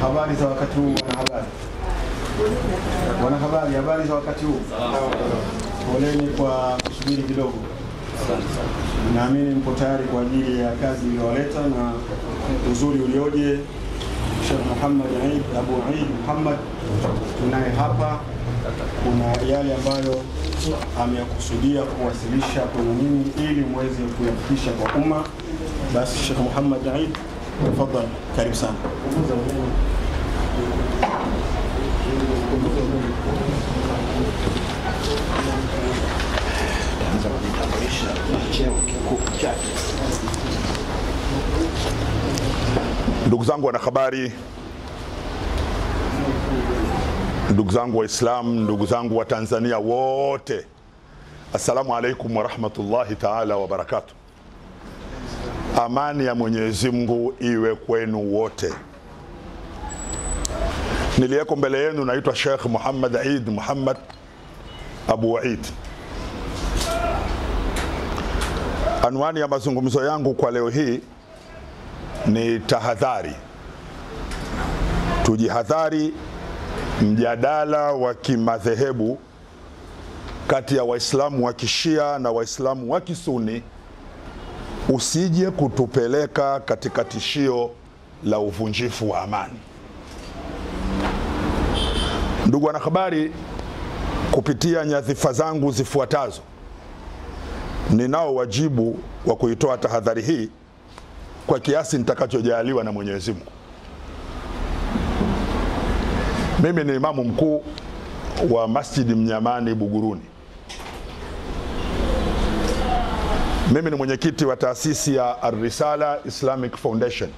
Habari za wakati huu wanahabari? Wanahabari, habari za wakati huu? Poleni kwa kusubiri kidogo. Naamini mko tayari kwa ajili ya kazi iliyowaleta na uzuri ulioje. Sheikh Muhammad Aid Abu id Muhammad tunaye hapa, kuna yale ambayo ameyakusudia kuwasilisha kwenu nyinyi ili muweze kuyafikisha kwa umma. Basi Sheikh Muhammad Aid, tafadhali, karibu sana. Ndugu zangu wanahabari, ndugu zangu Waislamu, ndugu zangu wa Tanzania wote, assalamu alaikum warahmatullahi taala wabarakatu. Amani ya Mwenyezi Mungu iwe kwenu wote. Niliyeko mbele yenu naitwa Sheikh Muhammad Eid Muhammad Abu Eid. Anwani ya mazungumzo yangu kwa leo hii ni tahadhari. Tujihadhari mjadala wa kimadhehebu kati ya Waislamu wa Kishia na Waislamu wa Kisuni usije kutupeleka katika tishio la uvunjifu wa amani. Ndugu wanahabari, kupitia nyadhifa zangu zifuatazo, ninao wajibu wa kuitoa tahadhari hii kwa kiasi nitakachojaaliwa na Mwenyezi Mungu. Mimi ni imamu mkuu wa Masjidi Mnyamani Buguruni. Mimi ni mwenyekiti wa taasisi ya Ar-Risala Islamic Foundation.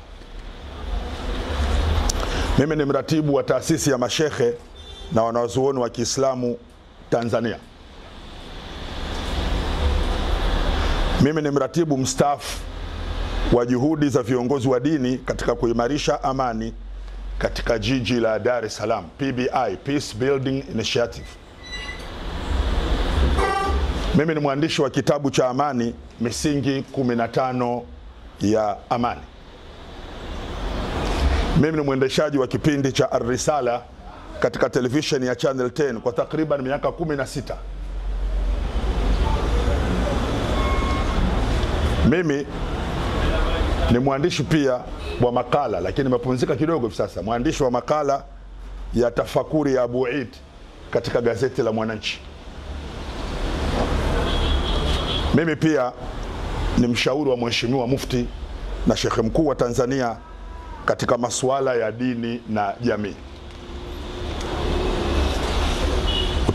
Mimi ni mratibu wa taasisi ya mashekhe na wanazuoni wa Kiislamu Tanzania. Mimi ni mratibu mstaafu wa juhudi za viongozi wa dini katika kuimarisha amani katika jiji la Dar es Salaam, PBI, Peace Building Initiative. Mimi ni mwandishi wa kitabu cha amani, misingi 15 ya amani. Mimi ni mwendeshaji wa kipindi cha Ar-Risala katika televisheni ya Channel 10 kwa takriban miaka 16. Mimi ni mwandishi pia wa makala lakini nimepumzika kidogo hivi sasa, mwandishi wa makala ya tafakuri ya Abu Eid katika gazeti la Mwananchi. Mimi pia ni mshauri wa Mheshimiwa Mufti na Shekhe Mkuu wa Tanzania katika masuala ya dini na jamii.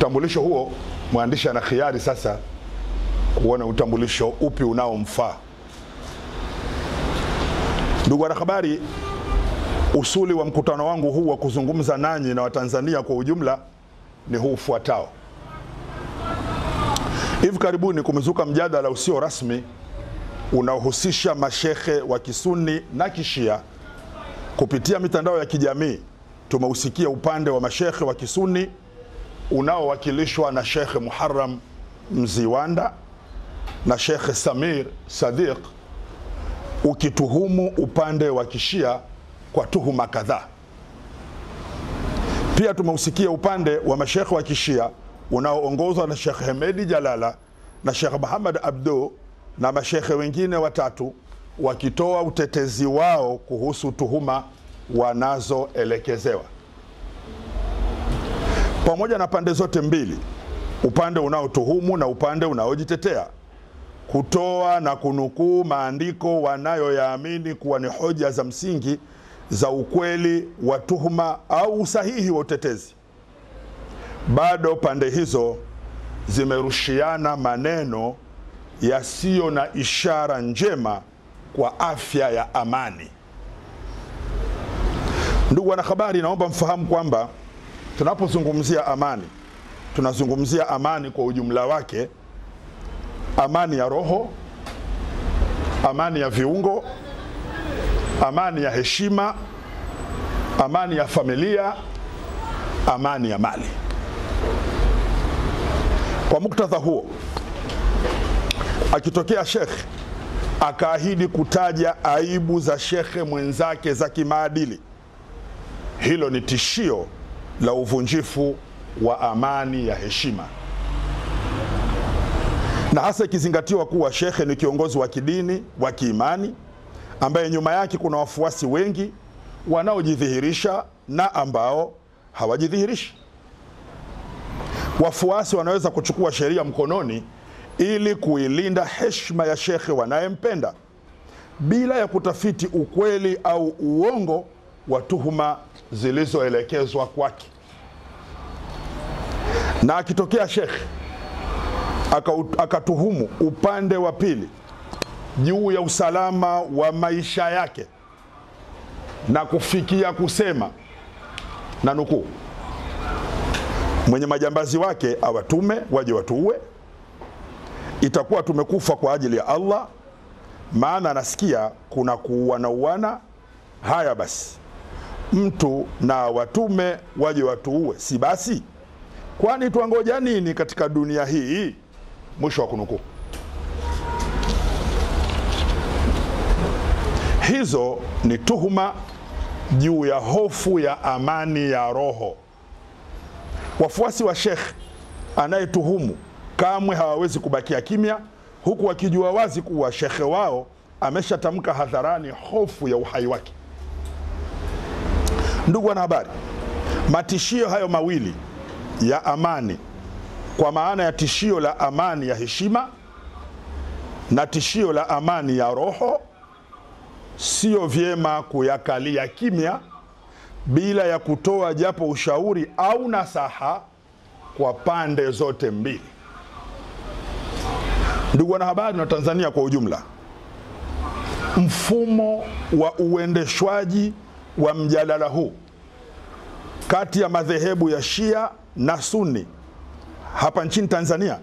Utambulisho huo mwandishi ana khiari sasa kuona utambulisho upi unaomfaa. Ndugu wanahabari, usuli wa mkutano wangu huu wa kuzungumza nanyi na Watanzania kwa ujumla ni huu ufuatao. Hivi karibuni kumezuka mjadala usio rasmi unaohusisha mashehe wa Kisuni na Kishia. Kupitia mitandao ya kijamii tumeusikia upande wa mashehe wa Kisuni unaowakilishwa na Shekhe Muharram Mziwanda na Shekhe Samir Sadiq ukituhumu upande wa Kishia kwa tuhuma kadhaa. Pia tumeusikia upande wa mashekhe wa Kishia unaoongozwa na Shekh Hemedi Jalala na Shekh Muhammad Abdu na mashekhe wengine watatu wakitoa utetezi wao kuhusu tuhuma wanazoelekezewa. Pamoja na pande zote mbili, upande unaotuhumu na upande unaojitetea kutoa na kunukuu maandiko wanayoyaamini kuwa ni hoja za msingi za ukweli wa tuhuma au usahihi wa utetezi. Bado pande hizo zimerushiana maneno yasiyo na ishara njema kwa afya ya amani. Ndugu wanahabari, naomba mfahamu kwamba tunapozungumzia amani, tunazungumzia amani kwa ujumla wake amani ya roho, amani ya viungo, amani ya heshima, amani ya familia, amani ya mali. Kwa muktadha huo, akitokea shekh akaahidi kutaja aibu za shekhe mwenzake za kimaadili hilo ni tishio la uvunjifu wa amani ya heshima, na hasa ikizingatiwa kuwa shekhe ni kiongozi wa kidini wa kiimani ambaye nyuma yake kuna wafuasi wengi wanaojidhihirisha na ambao hawajidhihirishi. Wafuasi wanaweza kuchukua sheria mkononi ili kuilinda heshima ya shekhe wanayempenda bila ya kutafiti ukweli au uongo wa tuhuma zilizoelekezwa kwake. Na akitokea shekhe aka- akatuhumu upande wa pili juu ya usalama wa maisha yake na kufikia kusema na nukuu, mwenye majambazi wake awatume waje watuue, itakuwa tumekufa kwa ajili ya Allah, maana anasikia kuna kuuanauana. Haya basi, mtu na watume waje watuue, si basi? Kwani twangoja nini katika dunia hii? Mwisho wa kunukuu. Hizo ni tuhuma juu ya hofu ya amani ya roho. Wafuasi wa Sheikh anayetuhumu kamwe hawawezi kubakia kimya, huku wakijua wazi kuwa shekhe wao ameshatamka hadharani hofu ya uhai wake. Ndugu wanahabari, matishio hayo mawili ya amani, kwa maana ya tishio la amani ya heshima na tishio la amani ya roho, sio vyema kuyakalia kimya bila ya kutoa japo ushauri au nasaha kwa pande zote mbili. Ndugu wanahabari na Tanzania kwa ujumla, mfumo wa uendeshwaji wa mjadala huu kati ya madhehebu ya Shia na Sunni hapa nchini Tanzania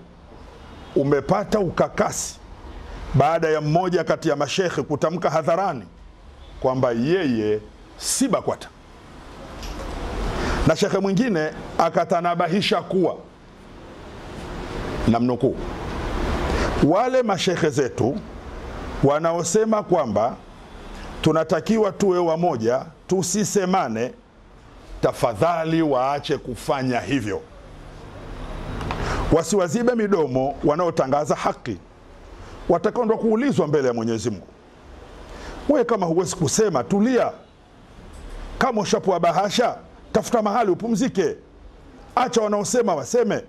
umepata ukakasi baada ya mmoja kati ya mashekhe kutamka hadharani kwamba yeye si BAKWATA. Na shekhe mwingine akatanabahisha kuwa namnukuu, wale mashekhe zetu wanaosema kwamba tunatakiwa tuwe wamoja, tusisemane, tafadhali waache kufanya hivyo, wasiwazibe midomo wanaotangaza haki, watakwenda kuulizwa mbele ya Mwenyezi Mungu. Wewe kama huwezi kusema, tulia. Kama ushapua bahasha, tafuta mahali upumzike. Acha wanaosema waseme,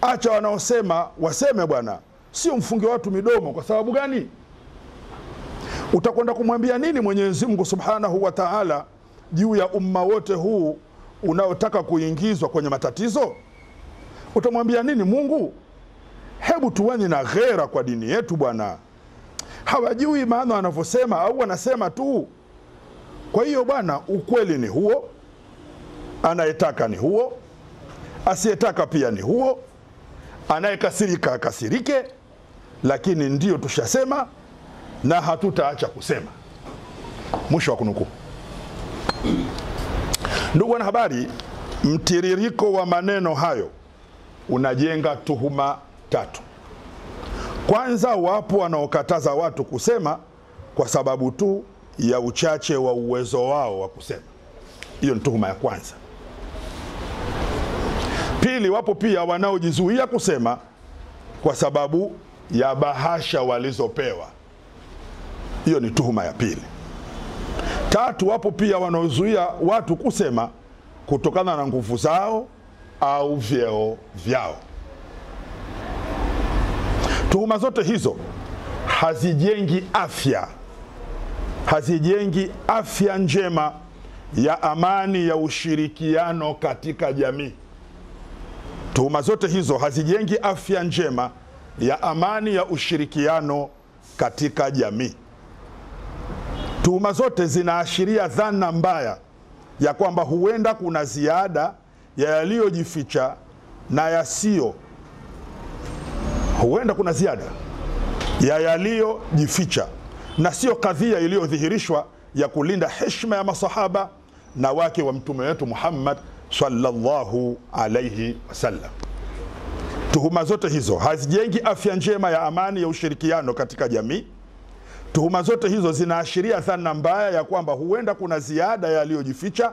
acha wanaosema waseme bwana, sio mfunge watu midomo. Kwa sababu gani? Utakwenda kumwambia nini Mwenyezi Mungu Subhanahu wa Ta'ala juu ya umma wote huu unaotaka kuingizwa kwenye matatizo? Utamwambia nini Mungu? Hebu tuweni na ghera kwa dini yetu bwana. Hawajui maana wanavyosema au wanasema tu. Kwa hiyo bwana, ukweli ni huo, anayetaka ni huo, asiyetaka pia ni huo, anayekasirika akasirike, lakini ndiyo tushasema na hatutaacha kusema. Mwisho wa kunukuu. Ndugu wanahabari, mtiririko wa maneno hayo unajenga tuhuma tatu. Kwanza, wapo wanaokataza watu kusema kwa sababu tu ya uchache wa uwezo wao wa kusema. Hiyo ni tuhuma ya kwanza. Pili, wapo pia wanaojizuia kusema kwa sababu ya bahasha walizopewa. Hiyo ni tuhuma ya pili. Tatu, wapo pia wanaozuia watu kusema kutokana na nguvu zao au vyeo vyao. Tuhuma zote hizo hazijengi afya, hazijengi afya njema ya amani ya ushirikiano katika jamii. Tuhuma zote hizo hazijengi afya njema ya amani ya ushirikiano katika jamii. Tuhuma zote zinaashiria dhana mbaya ya kwamba huenda kuna ziada ya yaliyojificha na yasiyo, huenda kuna ziada ya yaliyojificha na sio kadhia iliyodhihirishwa ya kulinda heshima ya masahaba na wake wa mtume wetu Muhammad sallallahu alaihi wasallam. Tuhuma zote hizo hazijengi afya njema ya amani ya ushirikiano katika jamii. Tuhuma zote hizo zinaashiria dhana mbaya ya kwamba huenda kuna ziada yaliyojificha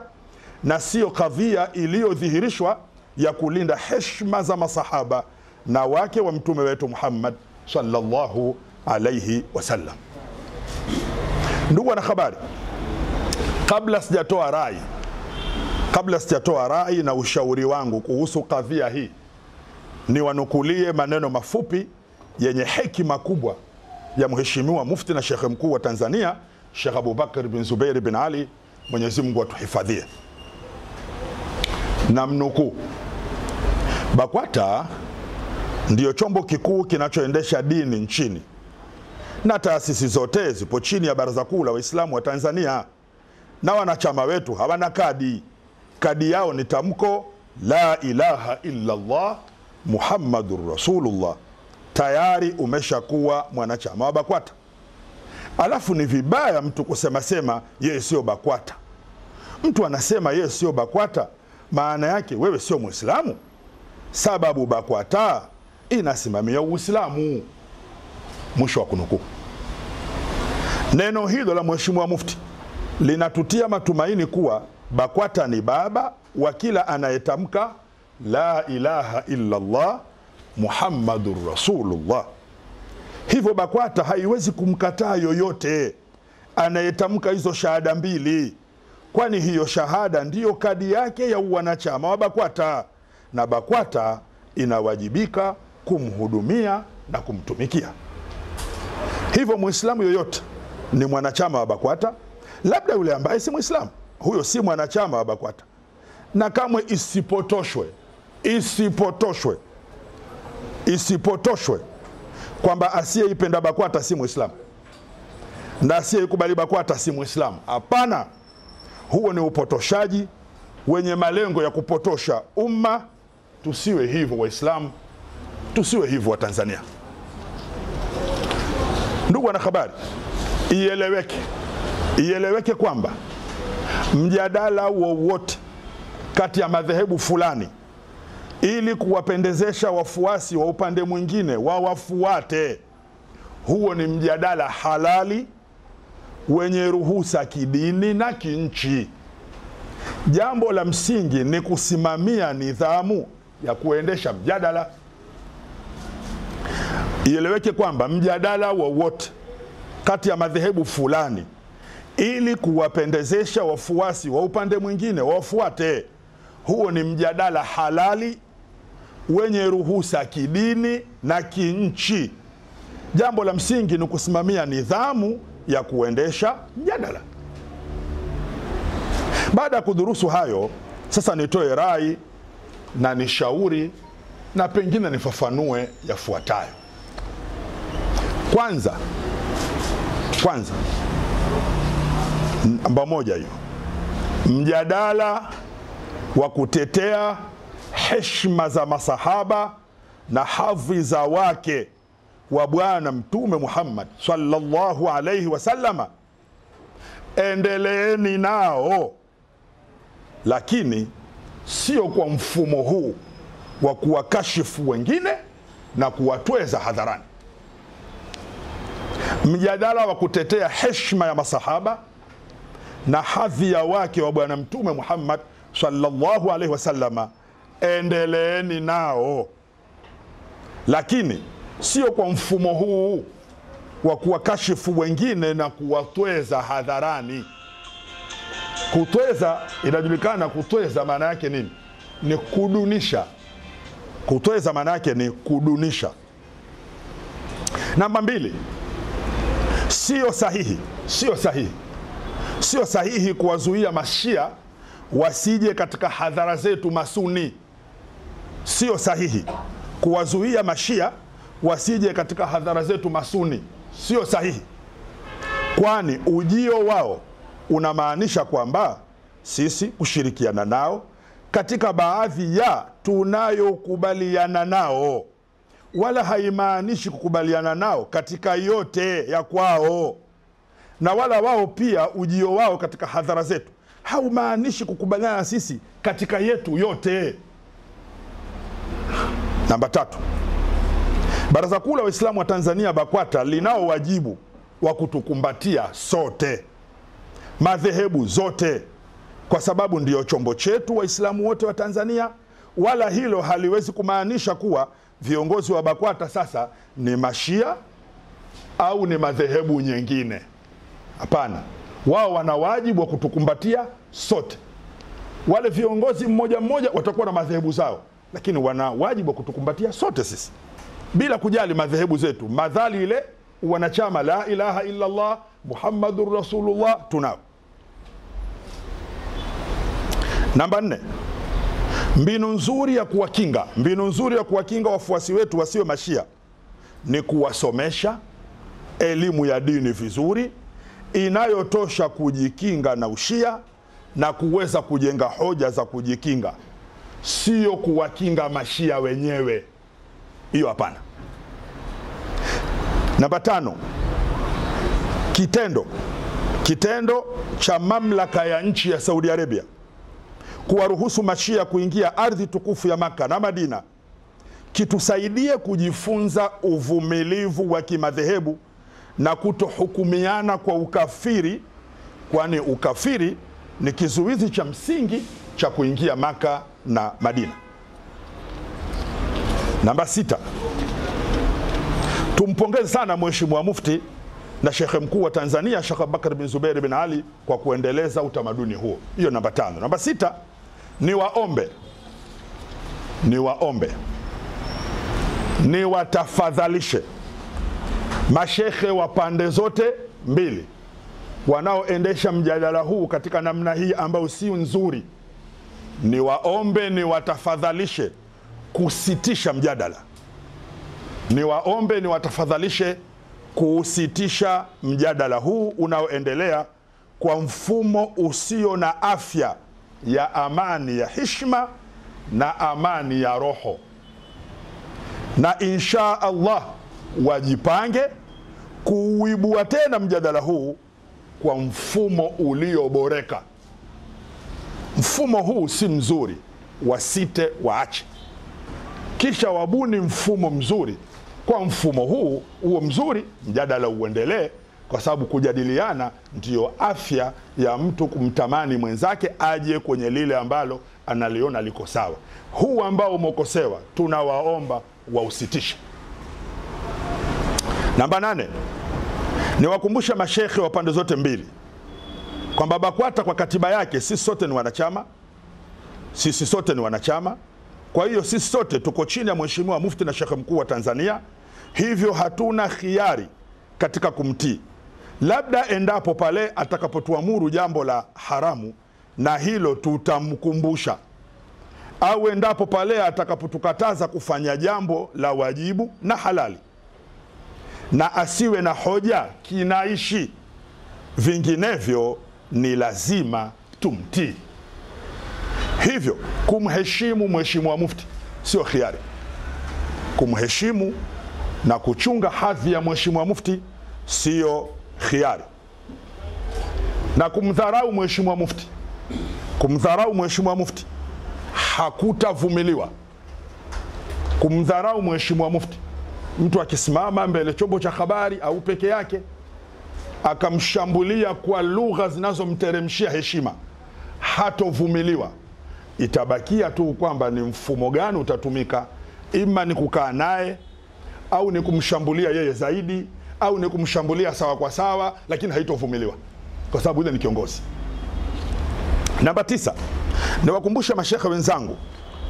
na siyo kadhia iliyodhihirishwa ya kulinda heshima za masahaba na wake wa mtume wetu Muhammad sallallahu alaihi wasallam. Ndugu wana habari kabla sijatoa rai, kabla sijatoa rai na ushauri wangu kuhusu kadhia hii, niwanukulie maneno mafupi yenye hekima kubwa ya Mheshimiwa Mufti na Shekhe Mkuu wa Tanzania Shekh Abubakar bin Zubeiri bin Ali, Mwenyezi Mungu atuhifadhie. Na mnukuu, BAKWATA ndiyo chombo kikuu kinachoendesha dini nchini na taasisi zote zipo chini ya Baraza Kuu la Waislamu wa Tanzania, na wanachama wetu hawana kadi. Kadi yao ni tamko la ilaha illa Allah Muhammadur Rasulullah. Tayari umeshakuwa mwanachama wa BAKWATA. Alafu ni vibaya mtu kusema sema yeye sio BAKWATA. Mtu anasema yeye sio BAKWATA, maana yake wewe sio Muislamu, sababu BAKWATA inasimamia Uislamu. Mwisho wa kunukuu. Neno hilo la Mheshimiwa Mufti linatutia matumaini kuwa BAKWATA ni baba wa kila anayetamka la ilaha illa Allah Muhammadur Rasulullah. Hivyo BAKWATA haiwezi kumkataa yoyote anayetamka hizo shahada mbili, kwani hiyo shahada ndiyo kadi yake ya uwanachama wa BAKWATA na BAKWATA inawajibika kumhudumia na kumtumikia. Hivyo Mwislamu yoyote ni mwanachama wa BAKWATA, labda yule ambaye si Mwislamu, huyo si mwanachama wa BAKWATA. Na kamwe isipotoshwe, isipotoshwe, isipotoshwe kwamba asiyeipenda BAKWATA si Muislamu na asiyeikubali BAKWATA si Muislamu. Hapana, huo ni upotoshaji wenye malengo ya kupotosha umma. Tusiwe hivyo Waislamu, tusiwe hivyo Watanzania. Ndugu wanahabari, ieleweke, ieleweke kwamba mjadala wowote kati ya madhehebu fulani ili kuwapendezesha wafuasi wa upande mwingine wawafuate, huo ni mjadala halali wenye ruhusa kidini na kinchi. Jambo la msingi ni kusimamia nidhamu ya kuendesha mjadala. Ieleweke kwamba mjadala wowote kati ya madhehebu fulani ili kuwapendezesha wafuasi wa upande mwingine wafuate, huo ni mjadala halali wenye ruhusa kidini na kinchi. Jambo la msingi ni kusimamia nidhamu ya kuendesha mjadala. Baada ya kudhurusu hayo, sasa nitoe rai na nishauri na pengine nifafanue yafuatayo. Kwanza, kwanza namba moja hiyo, mjadala wa kutetea heshima za masahaba na hadhi za wake wa Bwana Mtume Muhammad sallallahu alaihi wasallama, endeleeni nao, lakini sio kwa mfumo huu wa kuwakashifu wengine na kuwatweza hadharani. Mjadala wa kutetea heshima ya masahaba na hadhi ya wake wa Bwana Mtume Muhammad sallallahu alaihi wasallama, endeleeni nao, lakini sio kwa mfumo huu wa kuwakashifu wengine na kuwatweza hadharani. Kutweza inajulikana, kutweza maana yake nini? Ni kudunisha. Kutweza maana yake ni kudunisha. Namba mbili, sio sahihi, sio sahihi, sio sahihi kuwazuia mashia wasije katika hadhara zetu masuni. Sio sahihi kuwazuia mashia wasije katika hadhara zetu masuni, sio sahihi, kwani ujio wao unamaanisha kwamba sisi kushirikiana nao katika baadhi ya tunayokubaliana nao, wala haimaanishi kukubaliana nao katika yote ya kwao, na wala wao pia ujio wao katika hadhara zetu haumaanishi kukubaliana na sisi katika yetu yote. Namba tatu, Baraza Kuu la Waislamu wa Tanzania BAKWATA linao wajibu wa kutukumbatia sote, madhehebu zote, kwa sababu ndiyo chombo chetu waislamu wote wa tanzania. Wala hilo haliwezi kumaanisha kuwa viongozi wa bakwata sasa ni mashia au ni madhehebu nyingine. Hapana. Wao wana wajibu wa kutukumbatia sote. Wale viongozi mmoja mmoja watakuwa na madhehebu zao lakini wana wajibu wa kutukumbatia sote sisi. Bila kujali madhehebu zetu madhali ile wanachama la ilaha illa llah muhammadun rasulullah tunao. Namba nne mbinu nzuri ya kuwakinga mbinu nzuri ya kuwakinga wafuasi wetu wasio mashia ni kuwasomesha elimu ya dini vizuri inayotosha kujikinga na ushia na kuweza kujenga hoja za kujikinga sio kuwakinga mashia wenyewe. Hiyo hapana. Namba tano. Kitendo. Kitendo cha mamlaka ya nchi ya saudi arabia kuwaruhusu mashia kuingia ardhi tukufu ya maka na madina kitusaidie kujifunza uvumilivu wa kimadhehebu na kutohukumiana kwa ukafiri kwani ukafiri ni kizuizi cha msingi cha kuingia maka na madina. Namba sita. Tumpongeze sana mheshimiwa mufti na shekhe mkuu wa tanzania shekh abubakar bin zubeiri bin ali kwa kuendeleza utamaduni huo. Hiyo namba tano. Namba sita ni waombe. Ni waombe. Ni watafadhalishe. Mashekhe wa pande zote mbili wanaoendesha mjadala huu katika namna hii ambayo si nzuri ni waombe ni watafadhalishe kusitisha mjadala. Ni waombe ni watafadhalishe kuusitisha mjadala huu unaoendelea kwa mfumo usio na afya ya amani ya hishma na amani ya roho. Na insha allah wajipange kuuibua tena mjadala huu kwa mfumo ulioboreka mfumo huu si mzuri wasite waache. Kisha wabuni mfumo mzuri. Kwa mfumo huu huo mzuri mjadala uendelee kwa sababu kujadiliana ndiyo afya ya mtu kumtamani mwenzake aje kwenye lile ambalo analiona liko sawa. Huu ambao umekosewa tunawaomba wausitishe. Namba nane niwakumbushe mashekhe wa pande zote mbili kwamba bakwata kwa katiba yake sisi sote ni wanachama. Sisi sote ni wanachama. Kwa hiyo sisi sote tuko chini ya mheshimiwa mufti na shekhe mkuu wa tanzania. Hivyo hatuna khiari katika kumtii. Labda endapo pale atakapotuamuru jambo la haramu na hilo tutamkumbusha. Au endapo pale atakapotukataza kufanya jambo la wajibu na halali. Na asiwe na hoja kinaishi. Vinginevyo ni lazima tumtii. Hivyo kumheshimu mheshimiwa mufti sio khiari. Kumheshimu na kuchunga hadhi ya mheshimiwa mufti sio khiari. Na kumdharau mheshimiwa mufti kumdharau mheshimiwa mufti hakutavumiliwa. Kumdharau mheshimiwa mufti mtu akisimama mbele chombo cha habari au peke yake akamshambulia kwa lugha zinazomteremshia heshima. Hatovumiliwa. Itabakia tu kwamba ni mfumo gani utatumika ima ni kukaa naye au ni kumshambulia yeye zaidi au ni kumshambulia sawa kwa sawa lakini haitovumiliwa kwa sababu ile ni kiongozi. Namba tisa niwakumbushe mashekhe wenzangu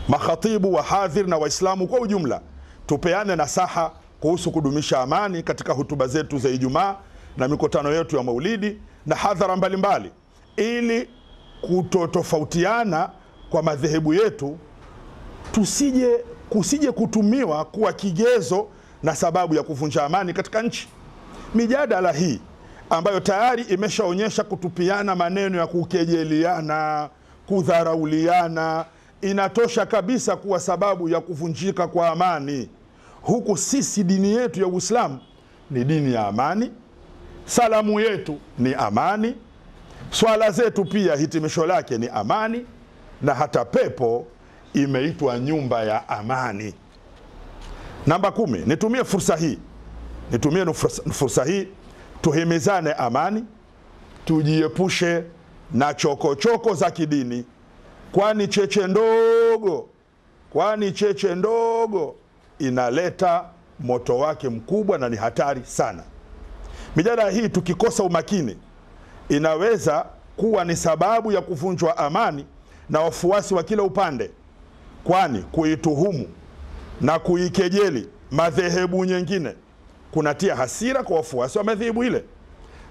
makhatibu wahadhir na waislamu kwa ujumla tupeane nasaha kuhusu kudumisha amani katika hutuba zetu za ijumaa na mikutano yetu ya maulidi na hadhara mbalimbali ili kutotofautiana kwa madhehebu yetu tusije kusije kutumiwa kuwa kigezo na sababu ya kuvunja amani katika nchi. Mijadala hii ambayo tayari imeshaonyesha kutupiana maneno ya kukejeliana kudharauliana inatosha kabisa kuwa sababu ya kuvunjika kwa amani. Huku sisi dini yetu ya uislamu ni dini ya amani salamu yetu ni amani. Swala zetu pia hitimisho lake ni amani. Na hata pepo imeitwa nyumba ya amani. Namba kumi nitumie fursa hii. Nitumie fursa hii. Tuhimizane amani. Tujiepushe na chokochoko choko za kidini, kwani cheche ndogo kwani cheche ndogo inaleta moto wake mkubwa na ni hatari sana. Mijadala hii tukikosa umakini, inaweza kuwa ni sababu ya kuvunjwa amani na wafuasi wa kila upande, kwani kuituhumu na kuikejeli madhehebu nyingine kunatia hasira kwa wafuasi wa madhehebu ile.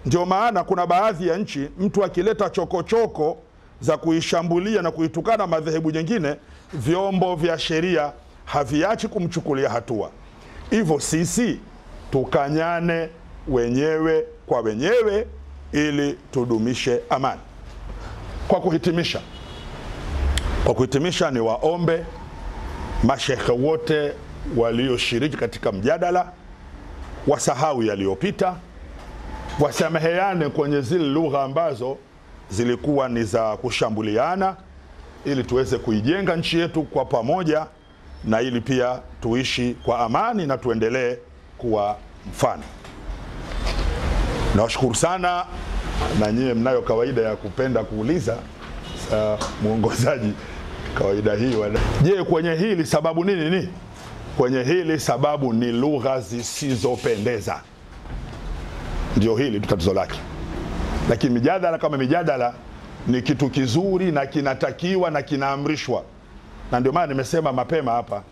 Ndio maana kuna baadhi ya nchi mtu akileta chokochoko za kuishambulia na kuitukana madhehebu nyingine, vyombo vya sheria haviachi kumchukulia hatua. Hivyo sisi tukanyane wenyewe kwa wenyewe ili tudumishe amani. Kwa kuhitimisha, kwa kuhitimisha, ni waombe mashehe wote walioshiriki katika mjadala wasahau yaliyopita, wasameheane kwenye zile lugha ambazo zilikuwa ni za kushambuliana, ili tuweze kuijenga nchi yetu kwa pamoja, na ili pia tuishi kwa amani na tuendelee kuwa mfano. Nawashukuru sana, na nyie mnayo kawaida ya kupenda kuuliza sa mwongozaji kawaida hii wada. Je, kwenye hili sababu nini ni? Kwenye hili sababu ni lugha zisizopendeza, ndio hili tatizo lake. Lakini mijadala kama mijadala ni kitu kizuri na kinatakiwa na kinaamrishwa, na ndio maana nimesema mapema hapa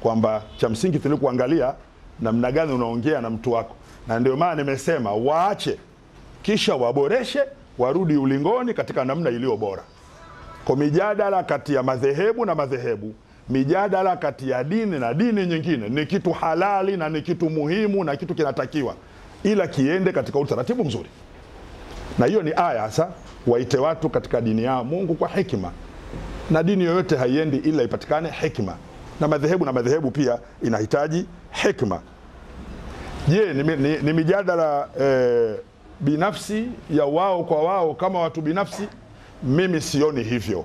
kwamba cha msingi tulikuangalia namna gani unaongea na mtu wako, na ndio maana nimesema waache, kisha waboreshe, warudi ulingoni katika namna iliyo bora. Kwa mijadala kati ya madhehebu na madhehebu, mijadala kati ya dini na dini nyingine ni kitu halali na ni kitu muhimu na kitu kinatakiwa, ila kiende katika utaratibu mzuri, na hiyo ni aya hasa, waite watu katika dini ya Mungu kwa hekima, na dini yoyote haiendi ila ipatikane hekima, na madhehebu na madhehebu pia inahitaji hekima. Je, ni, ni, ni mijadala eh, binafsi ya wao kwa wao kama watu binafsi? Mimi sioni hivyo.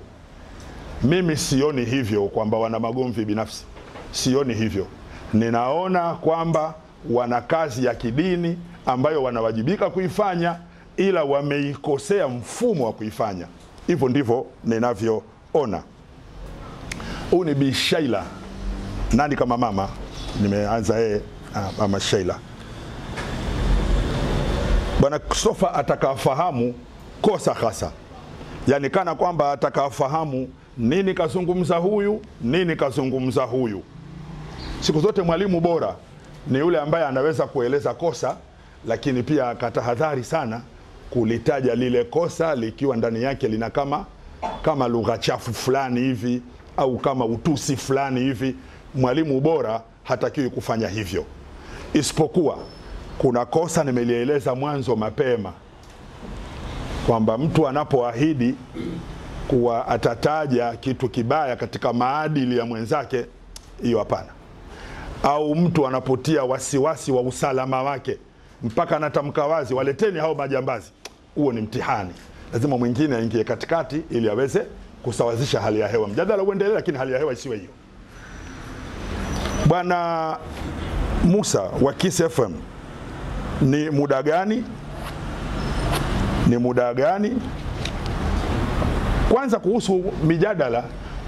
Mimi sioni hivyo kwamba wana magomvi binafsi, sioni hivyo. Ninaona kwamba wana kazi ya kidini ambayo wanawajibika kuifanya, ila wameikosea mfumo wa kuifanya. Hivyo ndivyo ninavyoona. Huyu ni bishaila nani kama mama, nimeanza yeye mama Sheila. Bwana Christopher atakafahamu kosa hasa, yaani kana kwamba atakafahamu nini kazungumza huyu, nini kazungumza huyu. Siku zote mwalimu bora ni yule ambaye anaweza kueleza kosa, lakini pia akatahadhari sana kulitaja lile kosa likiwa ndani yake lina kama kama lugha chafu fulani hivi au kama utusi fulani hivi. Mwalimu bora hatakiwi kufanya hivyo, isipokuwa kuna kosa nimelieleza mwanzo mapema kwamba mtu anapoahidi kuwa atataja kitu kibaya katika maadili ya mwenzake, hiyo hapana. Au mtu anapotia wasiwasi wa usalama wake mpaka anatamka wazi, waleteni hao majambazi, huo ni mtihani. Lazima mwingine aingie katikati ili aweze kusawazisha hali ya hewa. Mjadala uendelee, lakini hali ya hewa isiwe hiyo. Bwana Musa wa Kiss FM, ni muda gani? Ni muda gani? Kwanza kuhusu mijadala,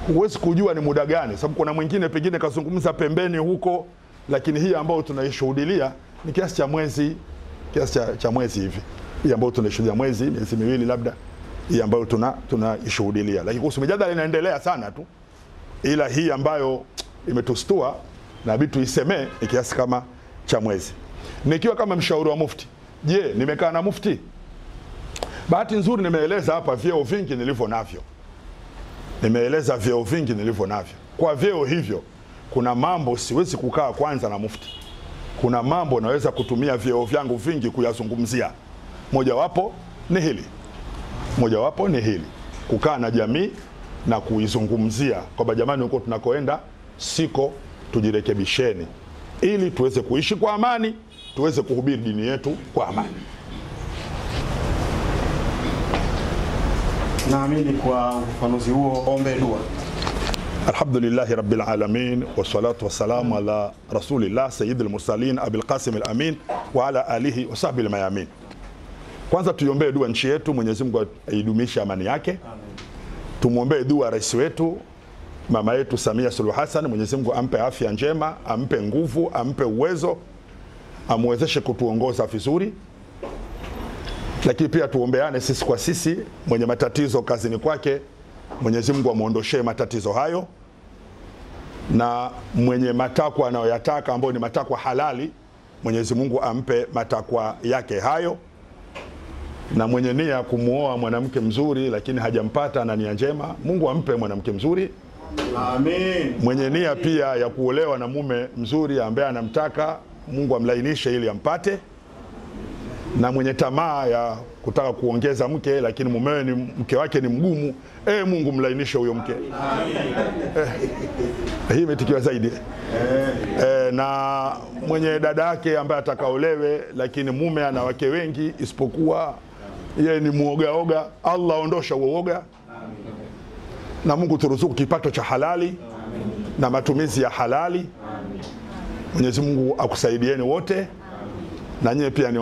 huwezi kujua ni muda gani, sababu kuna mwingine pengine kazungumza pembeni huko, lakini hii ambayo tunaishuhudilia ni kiasi cha mwezi kiasi cha, cha mwezi hivi, hii ambayo tunaishuhudia mwezi miezi miwili labda, hii ambayo tuna tunaishuhudilia. Lakini kuhusu mijadala inaendelea sana tu, ila hii ambayo imetustua na bitu tuisemee ni kiasi kama cha mwezi. Nikiwa kama mshauri wa mufti, je, nimekaa na mufti? Bahati nzuri nimeeleza hapa vyeo vingi nilivyo navyo, nimeeleza vyeo vingi nilivyo navyo. Kwa vyeo hivyo, kuna mambo siwezi kukaa kwanza na mufti, kuna mambo naweza kutumia vyeo vyangu vingi kuyazungumzia. Mojawapo ni hili, mojawapo ni hili, kukaa na jamii na kuizungumzia kwamba jamani, huko tunakoenda siko, tujirekebisheni, ili tuweze kuishi kwa amani, tuweze kuhubiri dini yetu kwa amani. Naamini kwa ufafanuzi huo, ombe dua. Alhamdulillahi rabbil alamin wassalatu wassalamu ala rasulillah sayyidil mursalin abil qasim al amin wa ala alihi wa sahbihi al mayamin. Kwanza tuiombee dua nchi yetu, Mwenyezi Mungu aidumishe amani yake. Tumwombee dua rais wetu mama yetu Samia Suluhu Hassan, Mwenyezi Mungu ampe afya njema, ampe nguvu, ampe uwezo, amwezeshe kutuongoza vizuri. Lakini pia tuombeane sisi kwa sisi, mwenye matatizo kazini kwake, Mwenyezi Mungu amwondoshee matatizo hayo, na mwenye matakwa anayoyataka ambayo ni matakwa halali, Mwenyezi Mungu ampe matakwa yake hayo na mwenye nia kumwoa mwanamke mzuri lakini hajampata na nia njema, Mungu ampe mwanamke mzuri. Amin. Mwenye nia pia ya kuolewa na mume mzuri ambaye anamtaka, Mungu amlainishe ili ampate. Na mwenye tamaa ya kutaka kuongeza mke lakini mumewe ni mke wake ni mgumu, e, Mungu mlainishe huyo mke. Eh, hii imetikiwa zaidi. eh, na mwenye dada yake ambaye atakaolewe lakini mume ana wake wengi isipokuwa yeye ni muogaoga, Allah aondosha uoga na Mungu turuzuku kipato cha halali Amen. na matumizi ya halali. Mwenyezi Mungu akusaidieni wote na nyewe pia ni